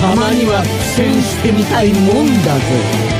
たまには苦戦してみたいもんだぜ。